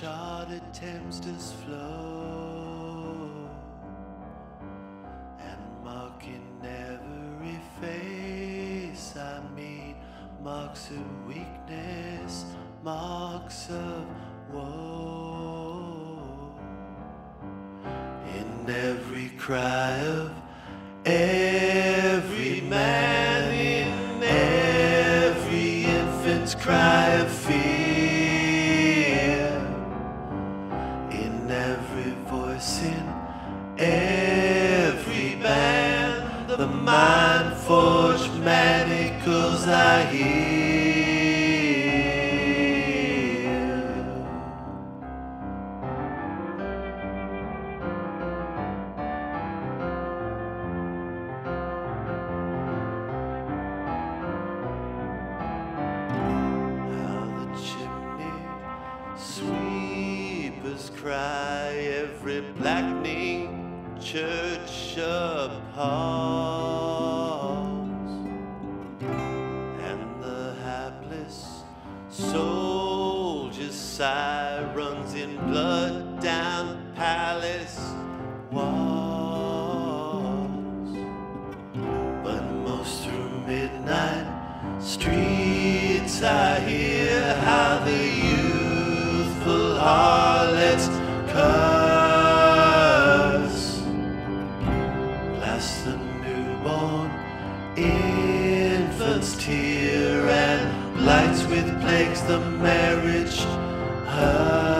the Thames flow, and marking every face I meet marks of weakness, marks of woe. In every cry of every man, in every infant's cry of fear, every band, the mind forged manacles I hear. How the chimney sweepers cry every blackening church appalls, and the hapless soldiers' sigh runs in blood down palace walls. But most through midnight streets I hear past the newborn infant's tear and lights with plagues the marriage. Her